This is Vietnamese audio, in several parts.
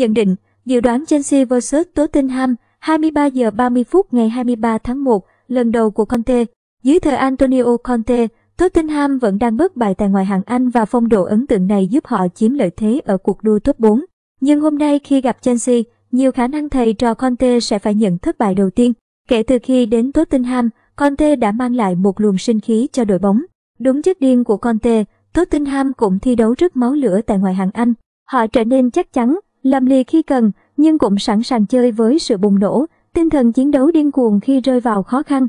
Nhận định, dự đoán Chelsea vs Tottenham 23 giờ 30 phút ngày 23 tháng 1, lần đầu của Conte. Dưới thời Antonio Conte, Tottenham vẫn đang bất bại tại ngoại hạng Anh và phong độ ấn tượng này giúp họ chiếm lợi thế ở cuộc đua top 4. Nhưng hôm nay khi gặp Chelsea, nhiều khả năng thầy trò Conte sẽ phải nhận thất bại đầu tiên. Kể từ khi đến Tottenham, Conte đã mang lại một luồng sinh khí cho đội bóng. Đúng chất điên của Conte, Tottenham cũng thi đấu rất máu lửa tại ngoại hạng Anh. Họ trở nên chắc chắn, làm lì khi cần, nhưng cũng sẵn sàng chơi với sự bùng nổ, tinh thần chiến đấu điên cuồng khi rơi vào khó khăn.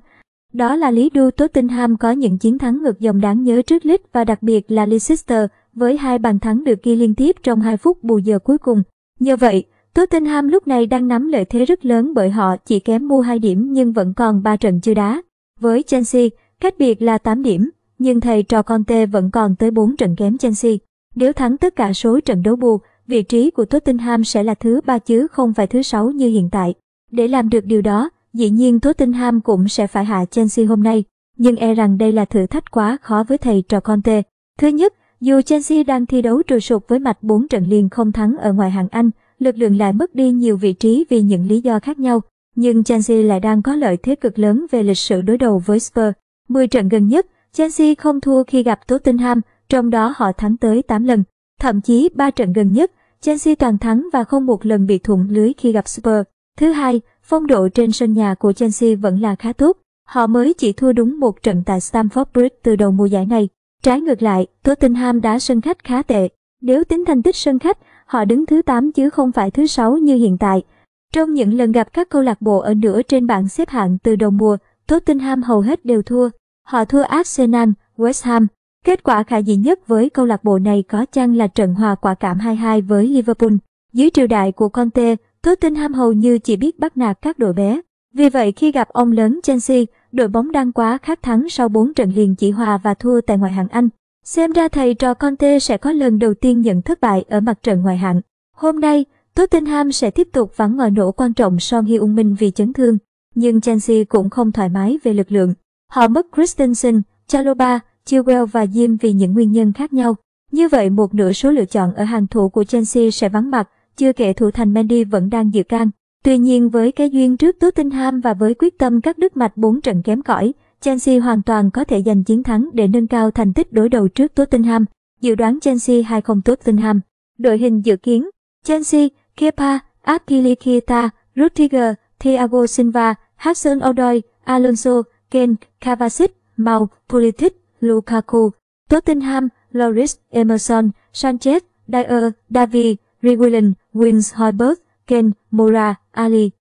Đó là lý do Tottenham có những chiến thắng ngược dòng đáng nhớ trước Leeds và đặc biệt là Leicester với hai bàn thắng được ghi liên tiếp trong 2 phút bù giờ cuối cùng. Nhờ vậy, Tottenham lúc này đang nắm lợi thế rất lớn bởi họ chỉ kém mua 2 điểm nhưng vẫn còn 3 trận chưa đá. Với Chelsea, cách biệt là 8 điểm, nhưng thầy trò Conte vẫn còn tới 4 trận kém Chelsea. Nếu thắng tất cả số trận đấu bù, vị trí của Tottenham sẽ là thứ ba chứ không phải thứ sáu như hiện tại. Để làm được điều đó, dĩ nhiên Tottenham cũng sẽ phải hạ Chelsea hôm nay, nhưng e rằng đây là thử thách quá khó với thầy trò Conte. Thứ nhất, dù Chelsea đang thi đấu trù sụp với mạch 4 trận liền không thắng ở ngoại hạng Anh, lực lượng lại mất đi nhiều vị trí vì những lý do khác nhau, nhưng Chelsea lại đang có lợi thế cực lớn về lịch sử đối đầu với Spurs. 10 trận gần nhất, Chelsea không thua khi gặp Tottenham, trong đó họ thắng tới 8 lần. Thậm chí 3 trận gần nhất, Chelsea toàn thắng và không một lần bị thủng lưới khi gặp Spurs. Thứ hai, phong độ trên sân nhà của Chelsea vẫn là khá tốt. Họ mới chỉ thua đúng một trận tại Stamford Bridge từ đầu mùa giải này. Trái ngược lại, Tottenham đã sân khách khá tệ. Nếu tính thành tích sân khách, họ đứng thứ 8 chứ không phải thứ 6 như hiện tại. Trong những lần gặp các câu lạc bộ ở nửa trên bảng xếp hạng từ đầu mùa, Tottenham hầu hết đều thua. Họ thua Arsenal, West Ham. Kết quả khả dĩ nhất với câu lạc bộ này có chăng là trận hòa quả cảm 2-2 với Liverpool. Dưới triều đại của Conte, Tottenham hầu như chỉ biết bắt nạt các đội bé. Vì vậy khi gặp ông lớn Chelsea, đội bóng đang quá khát thắng sau 4 trận liền chỉ hòa và thua tại ngoại hạng Anh. Xem ra thầy trò Conte sẽ có lần đầu tiên nhận thất bại ở mặt trận ngoại hạng. Hôm nay, Tottenham sẽ tiếp tục vắng ngòi nổ quan trọng Son Heung Min vì chấn thương. Nhưng Chelsea cũng không thoải mái về lực lượng. Họ mất Christensen, Chaloba, Chilwell và Jim vì những nguyên nhân khác nhau. Như vậy một nửa số lựa chọn ở hàng thủ của Chelsea sẽ vắng mặt, chưa kể thủ thành Mendy vẫn đang dự can. Tuy nhiên với cái duyên trước Tottenham và với quyết tâm các đứt mạch 4 trận kém cỏi, Chelsea hoàn toàn có thể giành chiến thắng để nâng cao thành tích đối đầu trước Tottenham. Dự đoán Chelsea 2-0 Tottenham. Đội hình dự kiến Chelsea, Kepa, Azpilicueta, Rudiger, Thiago Silva, Hudson-Odoi, Alonso, Kane, Kovacic, mau Pulisic, Lukaku, Tottenham, Loris, Emerson, Sanchez, Dyer, Davi, Reguilon, Wins Hoiberg, Kane, Moura, Ali.